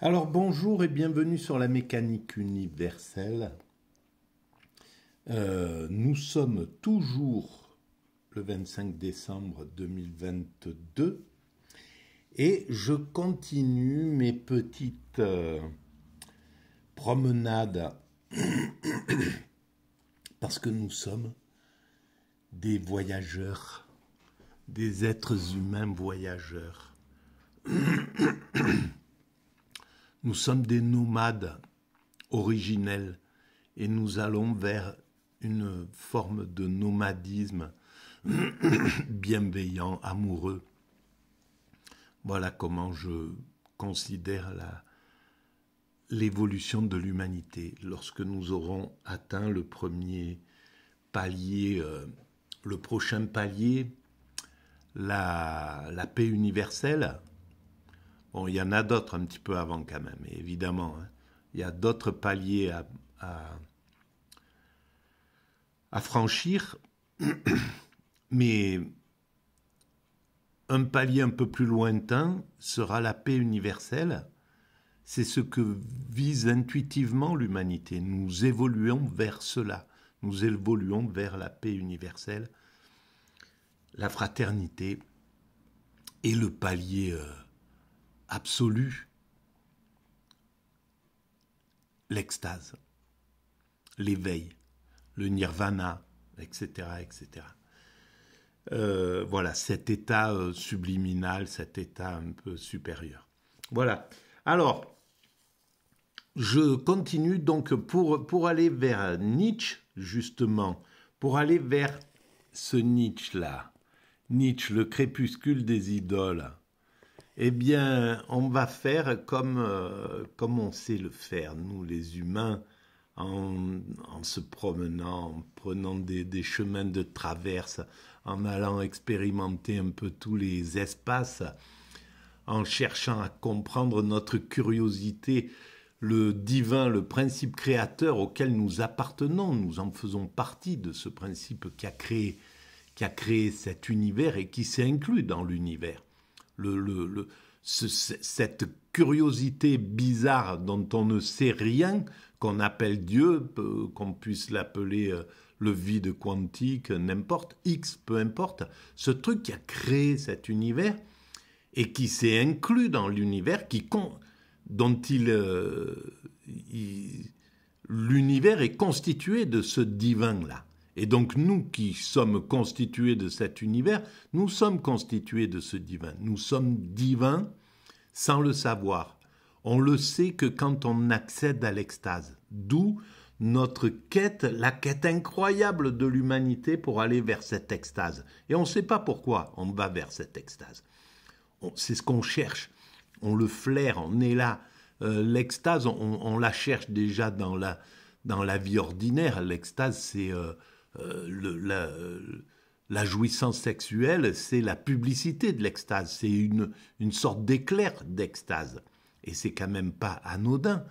Alors bonjour et bienvenue sur la mécanique universelle. Euh, nous sommes toujours le 25 décembre 2022 et je continue mes petites euh, promenades parce que nous sommes des voyageurs, des êtres humains voyageurs. Nous sommes des nomades originels et nous allons vers une forme de nomadisme bienveillant, amoureux. Voilà comment je considère l'évolution de l'humanité lorsque nous aurons atteint le premier palier, euh, le prochain palier, la, la paix universelle, Il y en a d'autres un petit peu avant quand même, évidemment. Hein. Il y a d'autres paliers à, à, franchir, mais un palier un peu plus lointain sera la paix universelle. C'est ce que vise intuitivement l'humanité. Nous évoluons vers cela. Nous évoluons vers la paix universelle, la fraternité et le palier euh, absolue, l'extase, l'éveil, le nirvana, etc. etc. Euh, voilà, cet état euh, subliminal, cet état un peu supérieur. Voilà. Alors, je continue donc pour, pour aller vers Nietzsche, justement, pour aller vers ce Nietzsche-là. Nietzsche, le crépuscule des idoles eh bien, on va faire comme, euh, comme on sait le faire, nous les humains, en, se promenant, en prenant des, des, chemins de traverse, en allant expérimenter un peu tous les espaces, en cherchant à comprendre notre curiosité, le divin, le principe créateur auquel nous appartenons, nous en faisons partie de ce principe qui a créé, qui a créé cet univers et qui s'est inclus dans l'univers cette curiosité bizarre dont on ne sait rien, qu'on appelle Dieu, qu'on puisse l'appeler euh, le vide quantique, n'importe, X, peu importe, ce truc qui a créé cet univers et qui s'est inclus dans l'univers, dont euh, il l'univers est constitué de ce divin-là. Et donc nous qui sommes constitués de cet univers, nous sommes constitués de ce divin. Nous sommes divins sans le savoir. On le sait que quand on accède à l'extase. D'où notre quête, la quête incroyable de l'humanité pour aller vers cette extase. Et on ne sait pas pourquoi on va vers cette extase. C'est ce qu'on cherche. On le flaire, on est là. Euh, l'extase, on, la cherche déjà dans la, dans la vie ordinaire. L'extase, c'est... Euh, euh, la, jouissance sexuelle, c'est la publicité de l'extase, c'est une, une sorte d'éclair d'extase. Et c'est quand même pas anodin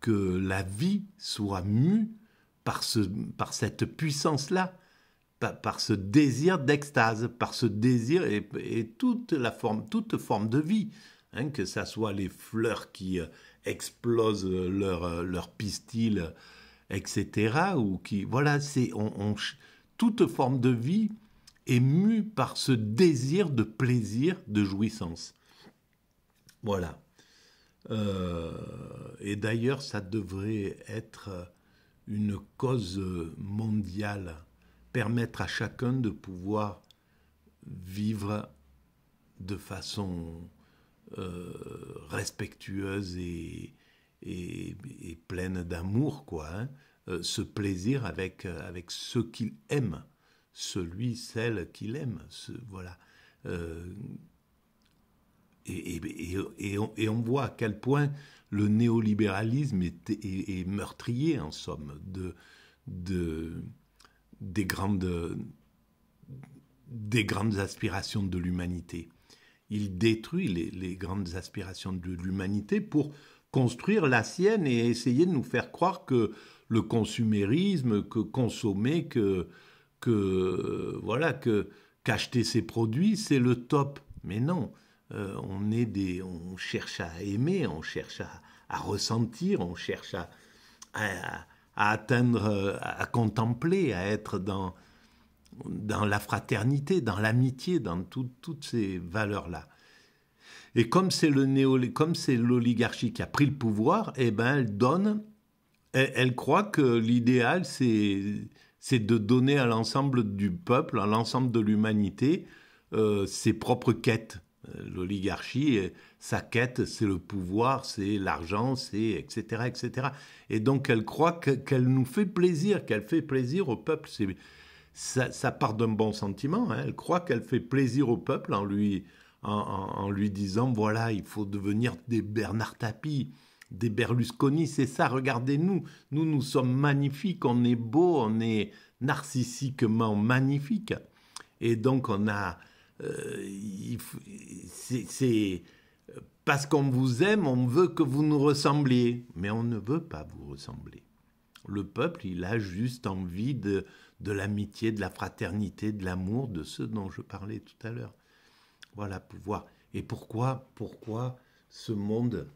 que la vie soit mue par, ce, par cette puissance-là, par, ce désir d'extase, par ce désir et, toute la forme, toute forme de vie, hein, que ce soit les fleurs qui euh, explosent leur, euh, leur pistil etc. Ou qui, voilà, c'est on, toute forme de vie est mue par ce désir de plaisir, de jouissance. Voilà. Euh, et d'ailleurs, ça devrait être une cause mondiale, permettre à chacun de pouvoir vivre de façon euh, respectueuse et, et, pleine d'amour, quoi. Hein. Euh, ce plaisir avec, euh, avec ce qu'il aime, celui, celle qu'il aime. Voilà. Euh, et, et, on, et, on, voit à quel point le néolibéralisme est, est, meurtrier, en somme, de, de, des, grandes, des grandes aspirations de l'humanité. Il détruit les, les, grandes aspirations de l'humanité pour construire la sienne et essayer de nous faire croire que le consumérisme, que consommer, que, que voilà, que qu'acheter ses produits, c'est le top. Mais non, on est des, on cherche à aimer, on cherche à, ressentir, on cherche à, à, atteindre, à contempler, à être dans, dans la fraternité, dans l'amitié, dans toutes ces valeurs-là. Et comme c'est le comme c'est l'oligarchie qui a pris le pouvoir, eh ben elle donne, elle, croit que l'idéal c'est c'est de donner à l'ensemble du peuple, à l'ensemble de l'humanité, euh, ses propres quêtes. Euh, l'oligarchie, sa quête, c'est le pouvoir, c'est l'argent, c'est etc., etc. Et donc elle croit qu'elle nous fait plaisir, qu'elle fait plaisir au peuple. Ça, ça, part d'un bon sentiment. Hein. Elle croit qu'elle fait plaisir au peuple en lui, en, lui disant voilà, il faut devenir des Bernard Tapie, des Berlusconi, c'est ça, regardez-nous, nous, nous sommes magnifiques, on est beau, on est narcissiquement magnifique. Et donc, on a. Euh, c'est parce qu'on vous aime, on veut que vous nous ressembliez. Mais on ne veut pas vous ressembler. Le peuple, il a juste envie de, de l'amitié, de la fraternité, de l'amour, de ce dont je parlais tout à l'heure. Voilà, pouvoir. Et pourquoi, pourquoi ce monde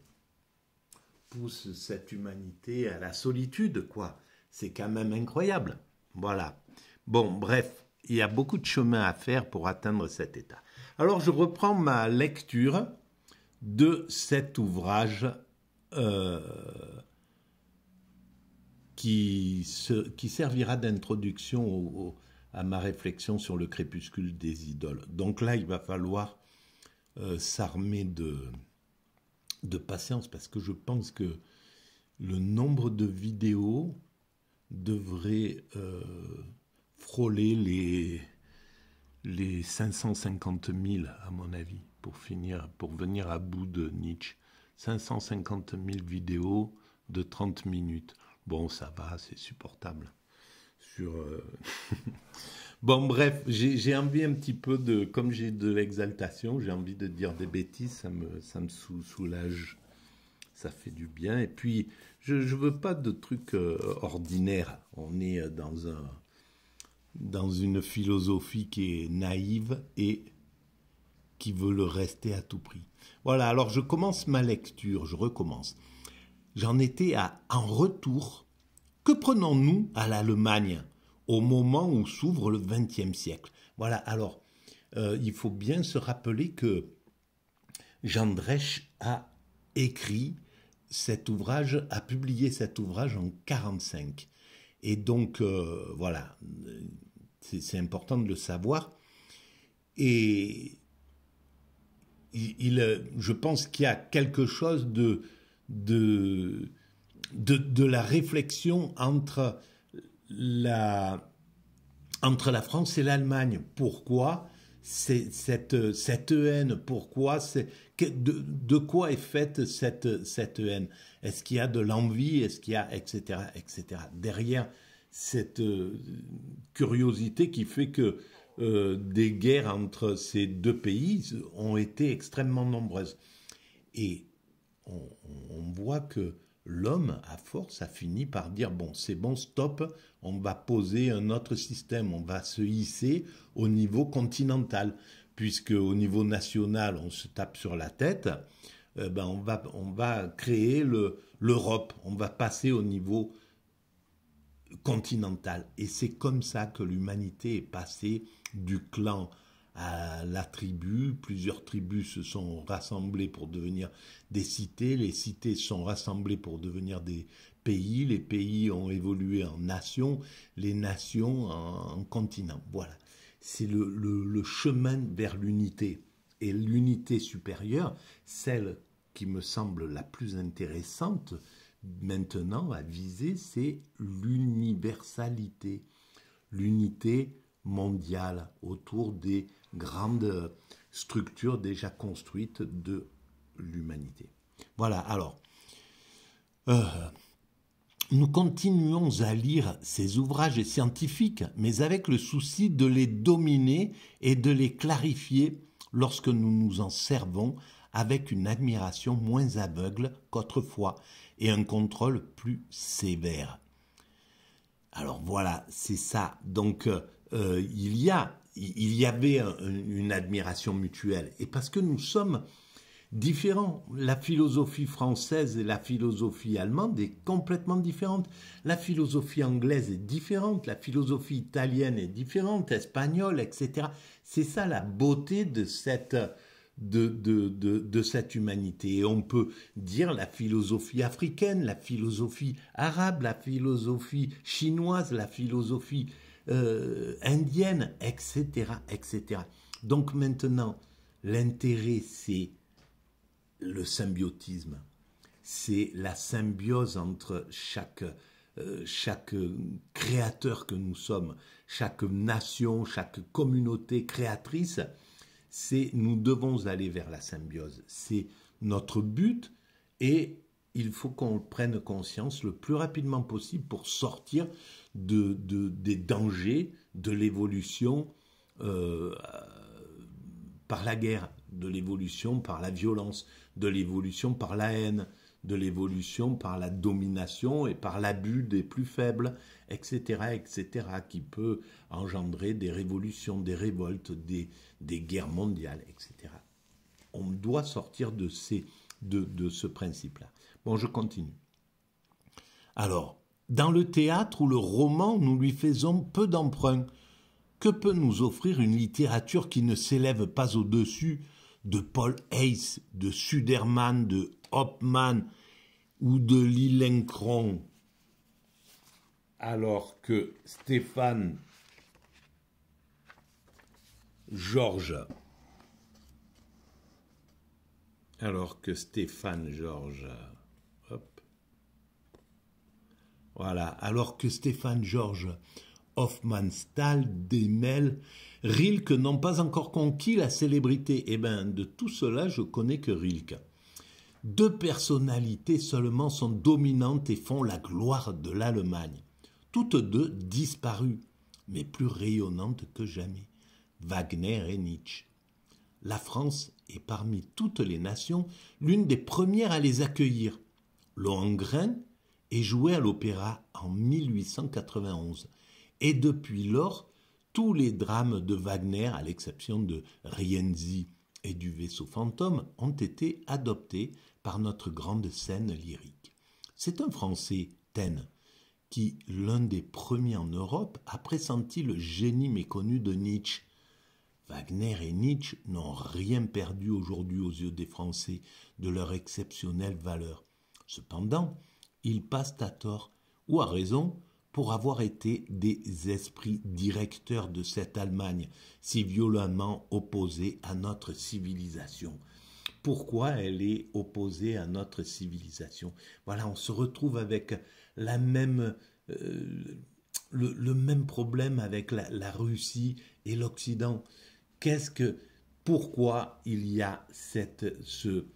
pousse cette humanité à la solitude, quoi? C'est quand même incroyable. Voilà. Bon, bref, il y a beaucoup de chemin à faire pour atteindre cet état. Alors, je reprends ma lecture de cet ouvrage euh, qui, qui, servira d'introduction à ma réflexion sur le crépuscule des idoles. Donc là, il va falloir euh, s'armer de, patience parce que je pense que le nombre de vidéos devrait euh, frôler les, les 550 000 à mon avis pour finir, pour venir à bout de Nietzsche. 550 000 vidéos de 30 minutes. Bon, ça va, c'est supportable. Euh, bon, bref, j'ai envie un petit peu de, comme j'ai de l'exaltation, j'ai envie de dire des bêtises, ça me, ça me soulage, ça fait du bien. Et puis, je ne veux pas de trucs euh, ordinaires. On est euh, dans un, dans une philosophie qui est naïve et qui veut le rester à tout prix. Voilà, alors je commence ma lecture, je recommence. J'en étais à en retour que prenons-nous à l'Allemagne au moment où s'ouvre le XXe siècle? Voilà, alors, euh, il faut bien se rappeler que Jean Dresch a écrit cet ouvrage, a publié cet ouvrage en 1945. Et donc, euh, voilà, c'est important de le savoir. Et il, je pense qu'il y a quelque chose de de, la réflexion entre la, entre la France et l'Allemagne. Pourquoi cette, cette haine? Pourquoi de, de, quoi est faite cette, cette haine? Est-ce qu'il y a de l'envie? Est-ce qu'il y a etc etc derrière cette euh, curiosité qui fait que euh, des guerres entre ces deux pays ont été extrêmement nombreuses. Et on voit que l'homme, à force, a fini par dire bon, c'est bon, stop, on va poser un autre système, on va se hisser au niveau continental, puisque au niveau national, on se tape sur la tête. Euh, ben on va on va créer l'Europe, on va passer au niveau continental, et c'est comme ça que l'humanité est passée du clan à la tribu. Plusieurs tribus se sont rassemblées pour devenir des cités. Les cités sont rassemblées pour devenir des pays. Les pays ont évolué en nations. Les nations en, continents. Voilà. C'est le, le chemin vers l'unité. Et l'unité supérieure, celle qui me semble la plus intéressante maintenant à viser, c'est l'universalité. L'unité mondiale autour des grande structure déjà construite de l'humanité. Voilà, alors, euh, nous continuons à lire ces ouvrages scientifiques, mais avec le souci de les dominer et de les clarifier lorsque nous nous en servons avec une admiration moins aveugle qu'autrefois et un contrôle plus sévère. Alors voilà, c'est ça. Donc euh, il y a il y avait une admiration mutuelle. Et parce que nous sommes différents. La philosophie française et la philosophie allemande est complètement différente. La philosophie anglaise est différente, la philosophie italienne est différente, espagnole, etc. C'est ça la beauté de cette, de, de, de, cette humanité. Et on peut dire la philosophie africaine, la philosophie arabe, la philosophie chinoise, la philosophie euh, indienne, etc., etc. Donc maintenant, l'intérêt, c'est le symbiotisme. C'est la symbiose entre chaque, euh, chaque créateur que nous sommes, chaque nation, chaque communauté créatrice. C'est nous devons aller vers la symbiose. C'est notre but et il faut qu'on prenne conscience le plus rapidement possible pour sortir de, des dangers de l'évolution euh, par la guerre, de l'évolution par la violence, de l'évolution par la haine, de l'évolution par la domination et par l'abus des plus faibles, etc., etc., qui peut engendrer des révolutions, des révoltes, des, des guerres mondiales, etc. On doit sortir de, ces, de, de ce principe-là. Bon, je continue. Alors, dans le théâtre ou le roman, nous lui faisons peu d'emprunt. Que peut nous offrir une littérature qui ne s'élève pas au-dessus de Paul Hayes, de Suderman, de Hopman ou de Lillencron, alors que Stéphane Georges, alors que Stéphane Georges, voilà, alors que Stéphane Georges Hoffmannsthal démêle Rilke n'ont pas encore conquis la célébrité. Eh bien, de tout cela, je connais que Rilke. Deux personnalités seulement sont dominantes et font la gloire de l'Allemagne. Toutes deux disparues, mais plus rayonnantes que jamais. Wagner et Nietzsche. La France est parmi toutes les nations l'une des premières à les accueillir. Lohengrin est joué à l'opéra en 1891 et depuis lors, tous les drames de Wagner, à l'exception de Rienzi et du vaisseau fantôme, ont été adoptés par notre grande scène lyrique. C'est un Français, Taine, qui, l'un des premiers en Europe, a pressenti le génie méconnu de Nietzsche. Wagner et Nietzsche n'ont rien perdu aujourd'hui aux yeux des Français de leur exceptionnelle valeur. Cependant, ils passent à tort ou à raison pour avoir été des esprits directeurs de cette Allemagne si violemment opposée à notre civilisation. Pourquoi elle est opposée à notre civilisation? Voilà, on se retrouve avec euh, le, même problème avec la, Russie et l'Occident. Qu'est-ce que, pourquoi il y a cette, ce,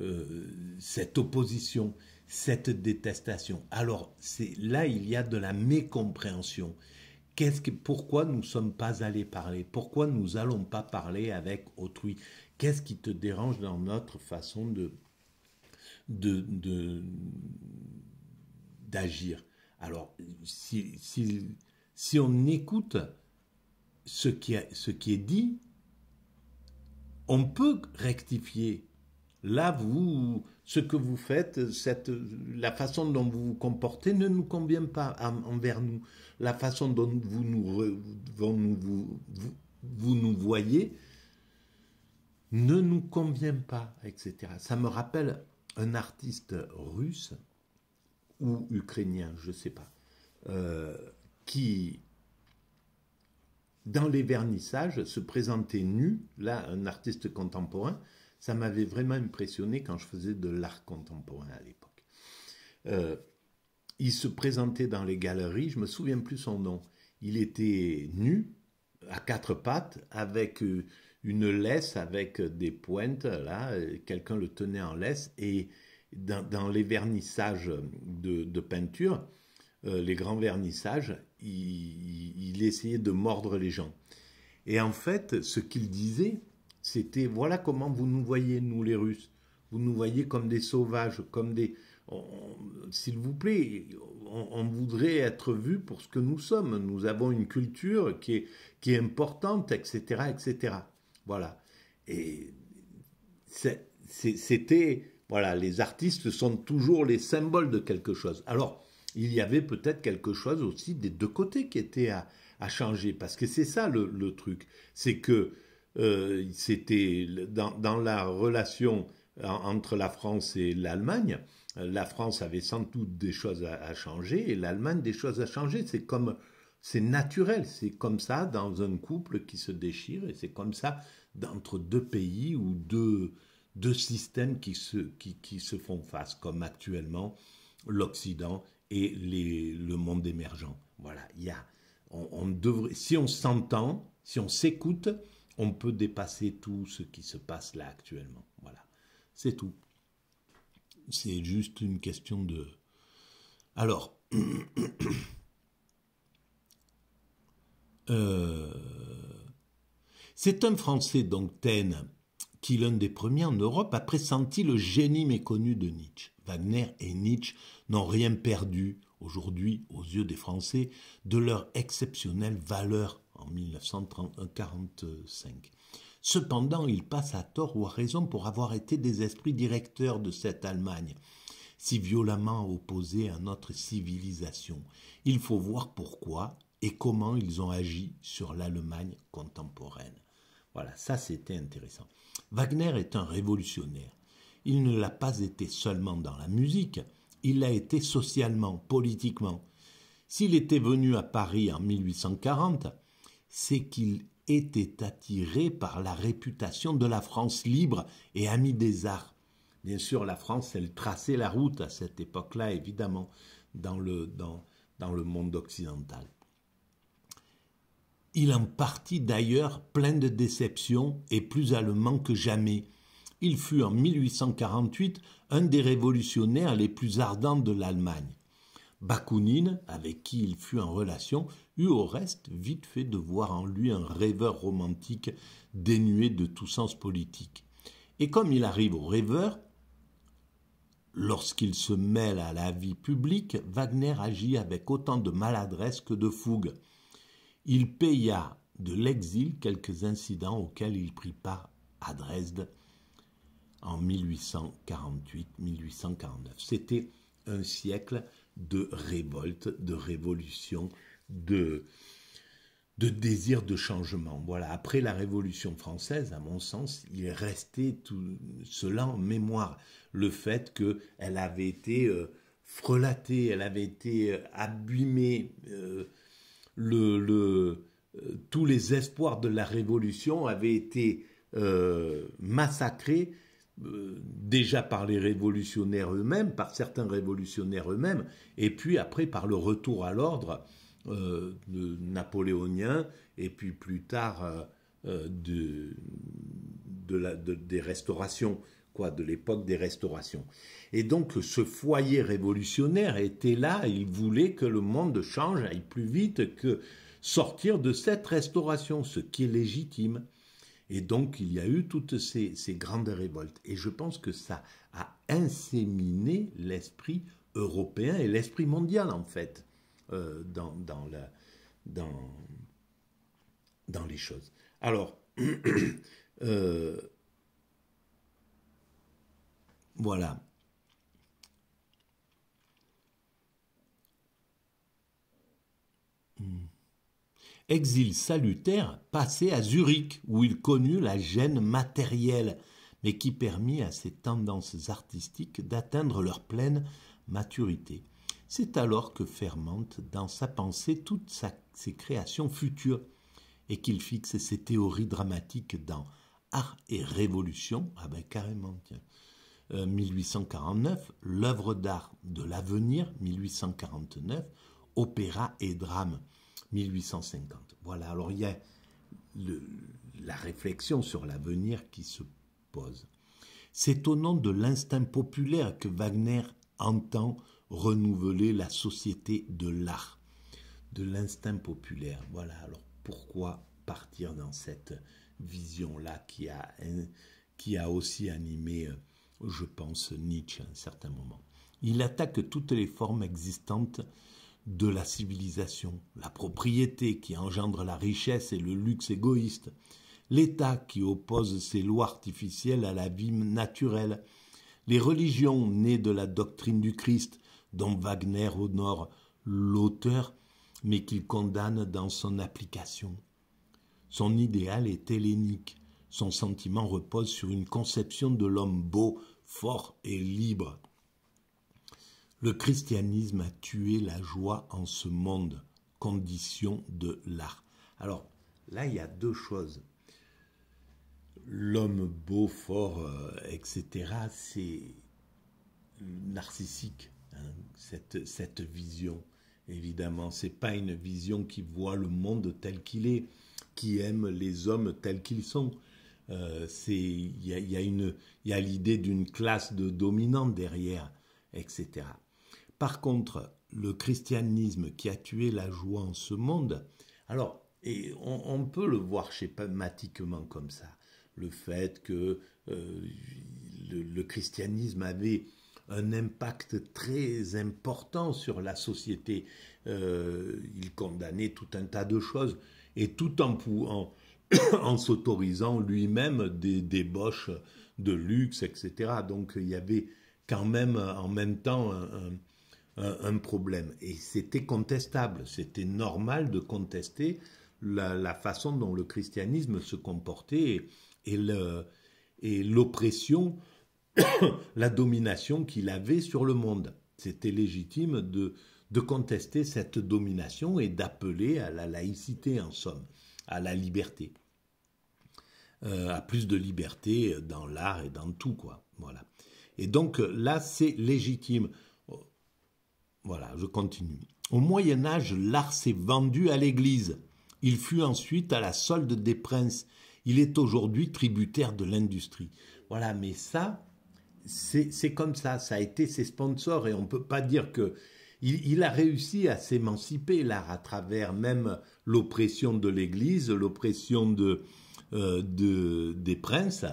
euh, cette opposition? Cette détestation. Alors, là il y a de la mécompréhension. Pourquoi nous ne sommes pas allés parler? Pourquoi nous allons pas parler avec autrui? Qu'est-ce qui te dérange dans notre façon de d'agir? Alors, si, on écoute ce qui est dit, on peut rectifier. Là, vous, ce que vous faites, cette, la façon dont vous vous comportez ne nous convient pas envers nous. La façon dont vous nous, vous, vous, nous voyez ne nous convient pas, etc. Ça me rappelle un artiste russe ou ukrainien, je ne sais pas, euh, qui, dans les vernissages, se présentait nu, là, un artiste contemporain, ça m'avait vraiment impressionné quand je faisais de l'art contemporain à l'époque. Euh, il se présentait dans les galeries, je me souviens plus son nom. Il était nu, à quatre pattes, avec euh, une laisse avec des pointes, là, quelqu'un le tenait en laisse, et dans, les vernissages de, peinture, euh, les grands vernissages, il, essayait de mordre les gens. Et en fait, ce qu'il disait, c'était voilà comment vous nous voyez, nous les Russes. Vous nous voyez comme des sauvages, comme des. S'il vous plaît, on, voudrait être vu pour ce que nous sommes. Nous avons une culture qui est, qui est importante, etc., etc. Voilà. Et c'était, voilà, les artistes sont toujours les symboles de quelque chose. Alors, il y avait peut-être quelque chose aussi des deux côtés qui était à, changer, parce que c'est ça le, truc, c'est que euh, c'était dans, la relation entre la France et l'Allemagne, la France avait sans doute des choses à, changer et l'Allemagne des choses à changer. C'est comme, c'est naturel, c'est comme ça dans un couple qui se déchire et c'est comme ça d'entre deux pays ou deux, deux systèmes qui se, qui, qui se font face, comme actuellement l'Occident et les, le monde émergent. Voilà, il y a, on, devrait, si on s'entend, si on s'écoute, on peut dépasser tout ce qui se passe là actuellement. Voilà, c'est tout. C'est juste une question de. Alors, euh, c'est un Français, donc Taine, qui l'un des premiers en Europe a pressenti le génie méconnu de Nietzsche. Wagner et Nietzsche n'ont rien perdu aujourd'hui aux yeux des Français de leur exceptionnelle valeur en 1945. Cependant, ils passent à tort ou à raison pour avoir été des esprits directeurs de cette Allemagne, si violemment opposée à notre civilisation. Il faut voir pourquoi et comment ils ont agi sur l'Allemagne contemporaine. Voilà, ça c'était intéressant. Wagner est un révolutionnaire. Il ne l'a pas été seulement dans la musique, il l'a été socialement, politiquement. S'il était venu à Paris en 1840, c'est qu'il était attiré par la réputation de la France libre et amie des arts. Bien sûr, la France, elle traçait la route à cette époque-là, évidemment, dans le, dans, dans le monde occidental. Il en partit d'ailleurs plein de déceptions et plus allemand que jamais. Il fut en 1848 un des révolutionnaires les plus ardents de l'Allemagne. Bakounine, avec qui il fut en relation, eut au reste vite fait de voir en lui un rêveur romantique dénué de tout sens politique. Et comme il arrive au rêveur, lorsqu'il se mêle à la vie publique, Wagner agit avec autant de maladresse que de fougue. Il paya de l'exil quelques incidents auxquels il prit part à Dresde en 1848-1849. C'était un siècle de révolte, de révolution, de, désir de changement. Voilà, après la Révolution française, à mon sens, il est resté tout cela en mémoire. Le fait qu'elle avait été euh, frelatée, elle avait été euh, abîmée, euh, le, tous les espoirs de la Révolution avaient été massacrés euh, déjà par les révolutionnaires eux-mêmes, par certains révolutionnaires eux-mêmes, et puis après par le retour à l'ordre euh, napoléonien, et puis plus tard euh, de, des restaurations, quoi, de l'époque des restaurations. Et donc ce foyer révolutionnaire était là, il voulait que le monde change, aille plus vite que sortir de cette restauration, ce qui est légitime. Et donc, il y a eu toutes ces, grandes révoltes. Et je pense que ça a inséminé l'esprit européen et l'esprit mondial, en fait, euh, dans, dans, la, dans, dans les choses. Alors, euh, voilà. Hmm. Exil salutaire passé à Zurich, où il connut la gêne matérielle, mais qui permit à ses tendances artistiques d'atteindre leur pleine maturité. C'est alors que fermente dans sa pensée toutes ses créations futures et qu'il fixe ses théories dramatiques dans Art et Révolution, ah ben carrément, tiens, 1849, euh, l'œuvre d'art de l'avenir, 1849, opéra et drame, 1850. Voilà, alors il y a la réflexion sur l'avenir qui se pose. C'est au nom de l'instinct populaire que Wagner entend renouveler la société de l'art, de l'instinct populaire. Voilà, alors pourquoi partir dans cette vision-là qui a, qui a aussi animé je pense, Nietzsche à un certain moment. Il attaque toutes les formes existantes de la civilisation, la propriété qui engendre la richesse et le luxe égoïste, l'État qui oppose ses lois artificielles à la vie naturelle, les religions nées de la doctrine du Christ, dont Wagner honore l'auteur, mais qu'il condamne dans son application. Son idéal est hellénique, son sentiment repose sur une conception de l'homme beau, fort et libre. Le christianisme a tué la joie en ce monde, condition de l'art. Alors là, il y a deux choses. L'homme beau, fort, euh, etc., c'est narcissique, hein, cette, vision. Évidemment, c'est pas une vision qui voit le monde tel qu'il est, qui aime les hommes tels qu'ils sont. Euh, il y a, y a l'idée d'une classe de dominants derrière, etc. Par contre, le christianisme qui a tué la joie en ce monde, alors, et on, peut le voir schématiquement comme ça, le fait que euh, le, christianisme avait un impact très important sur la société. Euh, il condamnait tout un tas de choses, et tout en, en, s'autorisant lui-même des débauches de luxe, etc. Donc il y avait quand même en même temps un, problème. Et c'était contestable, c'était normal de contester la, façon dont le christianisme se comportait et, l'oppression, la domination qu'il avait sur le monde. C'était légitime de, contester cette domination et d'appeler à la laïcité en somme, à la liberté. Euh, à plus de liberté dans l'art et dans tout, quoi. Voilà. Et donc là, c'est légitime. Voilà, je continue. Au Moyen Âge, l'art s'est vendu à l'Église. Il fut ensuite à la solde des princes. Il est aujourd'hui tributaire de l'industrie. Voilà, mais ça, c'est comme ça. Ça a été ses sponsors et on ne peut pas dire que il, a réussi à s'émanciper l'art à travers même l'oppression de l'Église, l'oppression de, euh, de, des princes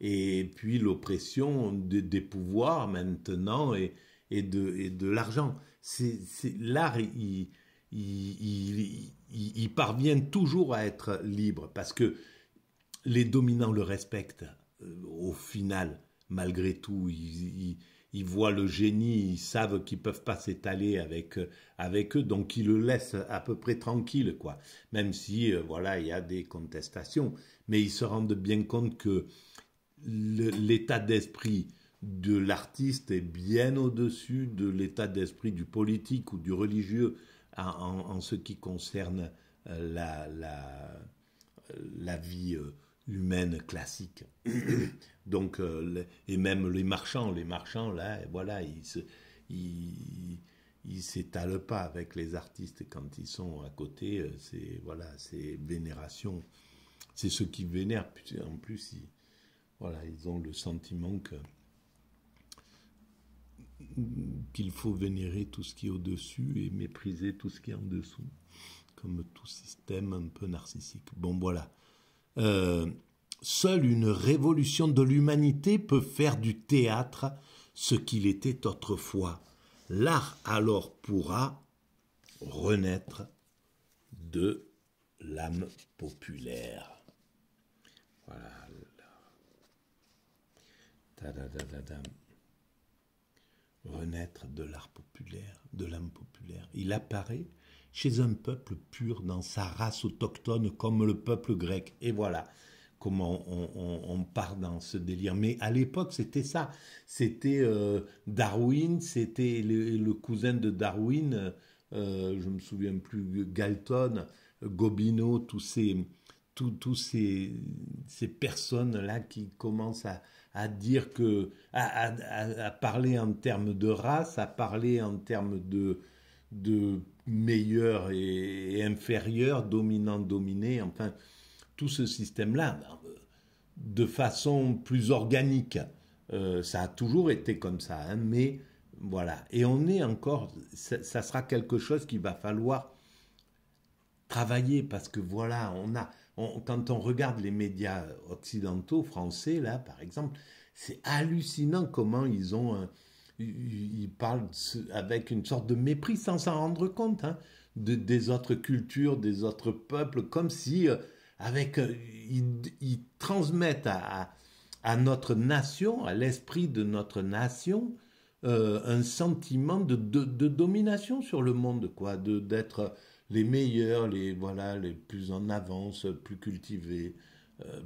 et puis l'oppression des pouvoirs maintenant et, et de, et de l'argent c'est l'art, il, il, parvient toujours à être libre parce que les dominants le respectent euh, au final, malgré tout. Ils, voient le génie, ils savent qu'ils peuvent pas s'étaler avec avec eux, donc ils le laissent à peu près tranquille, quoi. Même si euh, voilà, il y a des contestations, mais ils se rendent bien compte que l'état d'esprit de l'artiste est bien au-dessus de l'état d'esprit du politique ou du religieux en, ce qui concerne euh, la, la, la vie euh, humaine classique. Donc, euh, et même les marchands, les marchands, là, voilà, ils se, ils, s'étalent pas avec les artistes quand ils sont à côté. C'est voilà, c'est vénération. C'est ceux qui vénèrent. En plus, ils, voilà, ils ont le sentiment que qu'il faut vénérer tout ce qui est au-dessus et mépriser tout ce qui est en dessous, comme tout système un peu narcissique. Bon, voilà. Euh, seule une révolution de l'humanité peut faire du théâtre ce qu'il était autrefois. L'art alors pourra renaître de l'âme populaire. Voilà renaître de l'art populaire, de l'âme populaire. Il apparaît chez un peuple pur dans sa race autochtone comme le peuple grec. Et voilà comment on, part dans ce délire. Mais à l'époque, c'était ça. C'était euh, Darwin, c'était le, cousin de Darwin, euh, je me souviens plus, Galton, Gobineau, tous ces, tous, ces, ces personnes-là qui commencent à, à dire que, à, parler en termes de race, à parler en termes de, de meilleur et, inférieur, dominant, dominé, enfin, tout ce système-là, de façon plus organique. Euh, ça a toujours été comme ça, hein, mais voilà. Et on est encore, ça, ça, sera quelque chose qu'il va falloir travailler parce que voilà, on a, quand on regarde les médias occidentaux, français, là, par exemple, c'est hallucinant comment ils ont, ils parlent avec une sorte de mépris sans s'en rendre compte, hein, de, des autres cultures, des autres peuples, comme si, euh, avec, euh, ils, transmettent à, notre nation, à l'esprit de notre nation, euh, un sentiment de, de, domination sur le monde, quoi, de d'être les meilleurs, les voilà, les plus en avance, plus cultivés,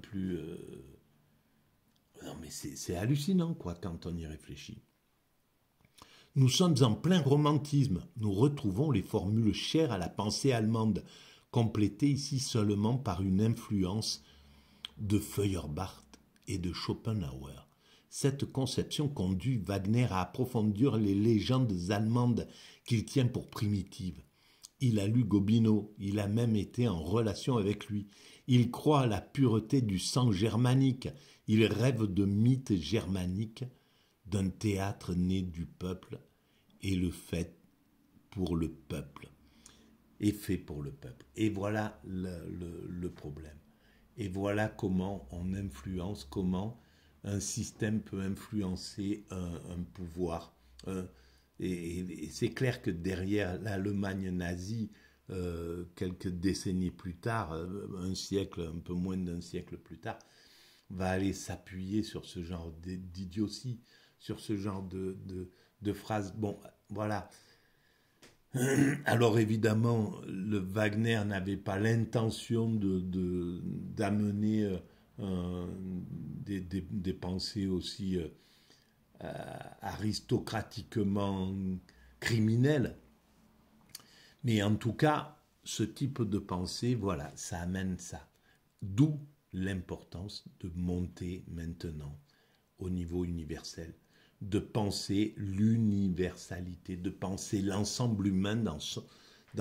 plus non, mais c'est hallucinant, quoi, quand on y réfléchit. Nous sommes en plein romantisme. Nous retrouvons les formules chères à la pensée allemande, complétées ici seulement par une influence de Feuerbach et de Schopenhauer. Cette conception conduit Wagner à approfondir les légendes allemandes qu'il tient pour primitives. Il a lu Gobineau, il a même été en relation avec lui. Il croit à la pureté du sang germanique, il rêve de mythes germaniques, d'un théâtre né du peuple et le fait pour le peuple, et fait pour le peuple. Et voilà le, problème. Et voilà comment on influence, comment un système peut influencer un, pouvoir. Et, c'est clair que derrière l'Allemagne nazie, euh, quelques décennies plus tard, euh, un siècle, un peu moins d'un siècle plus tard, va aller s'appuyer sur ce genre d'idiotie, sur ce genre de, phrases. Bon, voilà. Alors évidemment, le Wagner n'avait pas l'intention de d'amener euh, des, pensées aussi aristocratiquement criminelles. Mais en tout cas, ce type de pensée, voilà, ça amène ça. D'où l'importance de monter maintenant au niveau universel, de penser l'universalité, de penser l'ensemble humain dans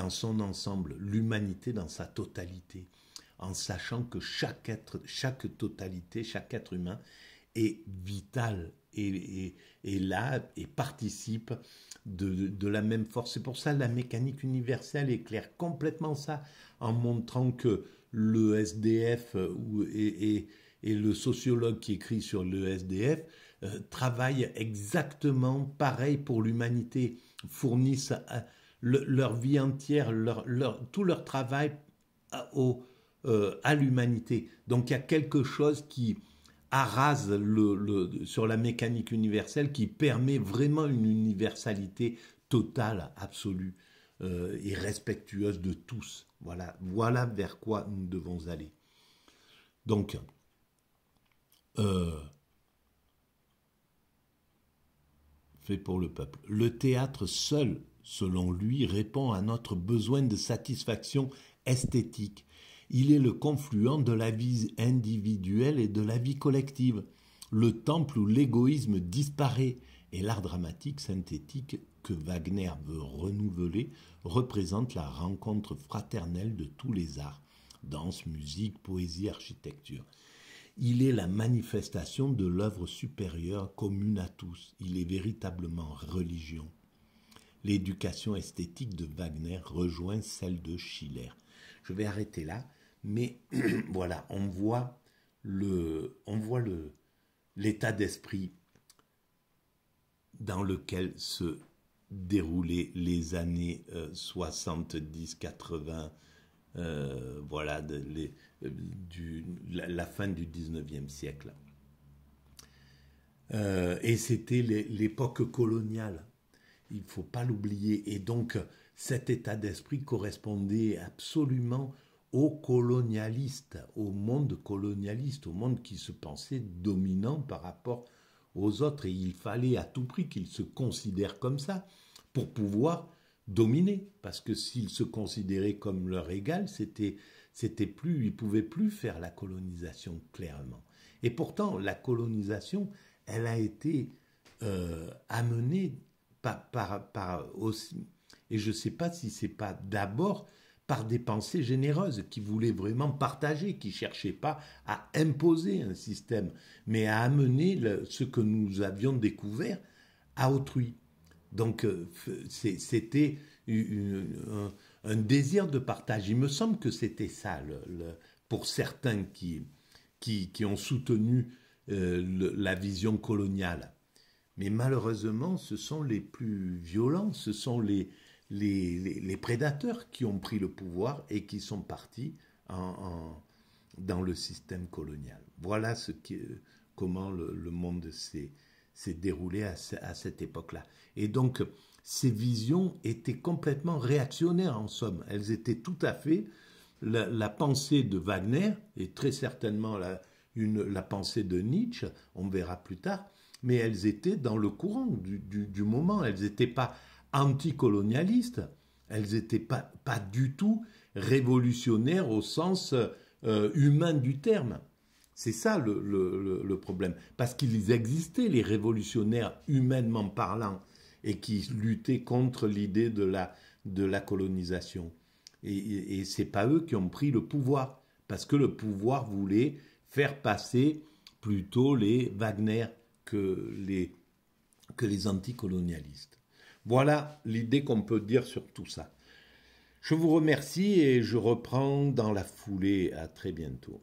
son ensemble, l'humanité dans sa totalité, en sachant que chaque être, chaque totalité, chaque être humain est vital et, et, là et participe de, la même force. C'est pour ça que la mécanique universelle éclaire complètement ça, en montrant que le SDF euh, et, le sociologue qui écrit sur le SDF euh, travaillent exactement pareil pour l'humanité, fournissent euh, leur vie entière, tout leur travail à, à l'humanité. Donc il y a quelque chose qui arrase sur la mécanique universelle qui permet vraiment une universalité totale, absolue euh, et respectueuse de tous. Voilà, voilà vers quoi nous devons aller. Donc, euh, fait pour le peuple. Le théâtre seul, selon lui, répond à notre besoin de satisfaction esthétique il est le confluent de la vie individuelle et de la vie collective, le temple où l'égoïsme disparaît, et l'art dramatique synthétique que Wagner veut renouveler représente la rencontre fraternelle de tous les arts, danse, musique, poésie, architecture. Il est la manifestation de l'œuvre supérieure commune à tous. Il est véritablement religion. L'éducation esthétique de Wagner rejoint celle de Schiller. Je vais arrêter là. Mais voilà, on voit le, l'état d'esprit dans lequel se déroulaient les années 70, euh, 80, euh, voilà, les, du, la, fin du 19e siècle. Euh, et c'était l'époque coloniale, il ne faut pas l'oublier. Et donc, cet état d'esprit correspondait absolument aux colonialistes, au monde colonialiste, au monde qui se pensait dominant par rapport aux autres. Et il fallait à tout prix qu'ils se considèrent comme ça pour pouvoir dominer. Parce que s'ils se considéraient comme leur égal, c'était, c'était plus, ils pouvaient plus faire la colonisation clairement. Et pourtant, la colonisation, elle a été euh, amenée par, par, par aussi, et je ne sais pas si c'est pas d'abord par des pensées généreuses qui voulaient vraiment partager, qui cherchaient pas à imposer un système, mais à amener ce que nous avions découvert à autrui. Donc euh, c'était un, désir de partage. Il me semble que c'était ça, pour certains qui, qui, ont soutenu euh, la vision coloniale. Mais malheureusement, ce sont les plus violents, ce sont les, les, prédateurs qui ont pris le pouvoir et qui sont partis dans le système colonial. Voilà ce qui, comment le, monde s'est déroulé à, cette époque-là. Et donc, ces visions étaient complètement réactionnaires en somme. Elles étaient tout à fait la, pensée de Wagner, et très certainement la, pensée de Nietzsche, on verra plus tard, mais elles étaient dans le courant du, moment. Elles n'étaient pas anticolonialistes, elles n'étaient pas, pas du tout révolutionnaires au sens euh, humain du terme. C'est ça le, le, problème. Parce qu'ils existaient, les révolutionnaires humainement parlant, et qui luttaient contre l'idée de la, de la colonisation. Et, et c'est pas eux qui ont pris le pouvoir, parce que le pouvoir voulait faire passer plutôt les Wagner que les, que les anticolonialistes. Voilà l'idée qu'on peut dire sur tout ça. Je vous remercie et je reprends dans la foulée. À très bientôt.